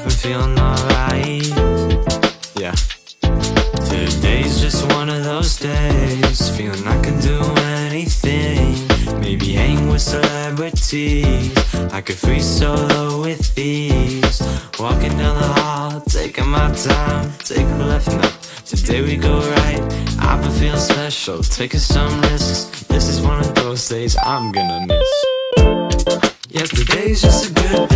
feeling alright. Yeah. Today's just one of those days. Feeling I can do anything. Maybe hang with celebrities. I could free solo with these. Walking down the hall, taking my time. Take a left now. Today we go right. I've been feeling special, taking some risks. This is one of those days I'm gonna miss. Yesterday's just a good day.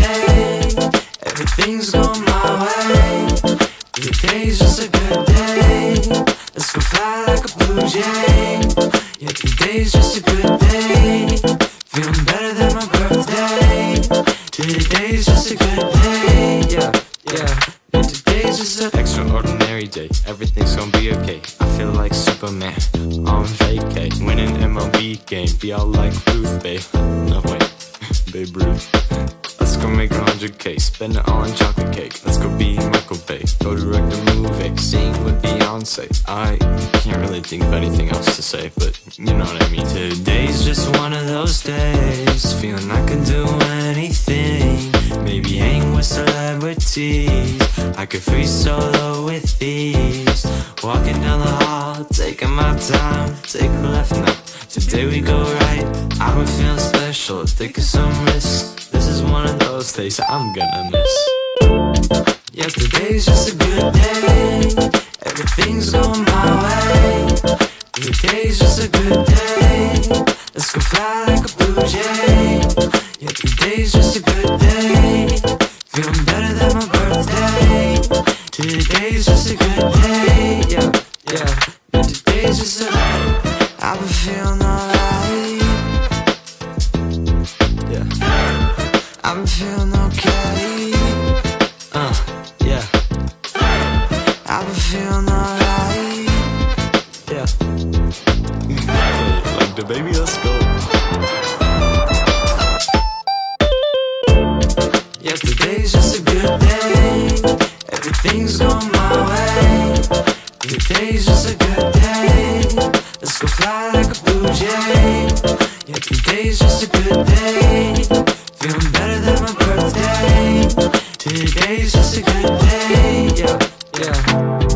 Day. Everything's gonna be okay. I feel like Superman on vacay. Win an MLB game. Be all like Ruth, babe. No, wait. Babe Ruth. Let's go make a hundred K, spend it on chocolate cake. Let's go be Michael Bay, go direct a movie, sing with Beyonce. I can't really think of anything else to say, but you know what I mean. Today's just one of those days, feeling I can do with celebrities, I could free solo with ease. Walking down the hall, taking my time, take a left now. Today we go right, been feeling special, taking some risks. This is one of those days I'm gonna miss. Yeah, today's just a good day. Everything's going my way. feeling okay. Uh, yeah. I've been feeling alright. Yeah. Like the baby, let's go. Yesterday's just a good day. Everything's going my way. Today's just a good day. Let's go fly like a blue jay. Yeah, today's just a good day. was a good day. Yeah, yeah.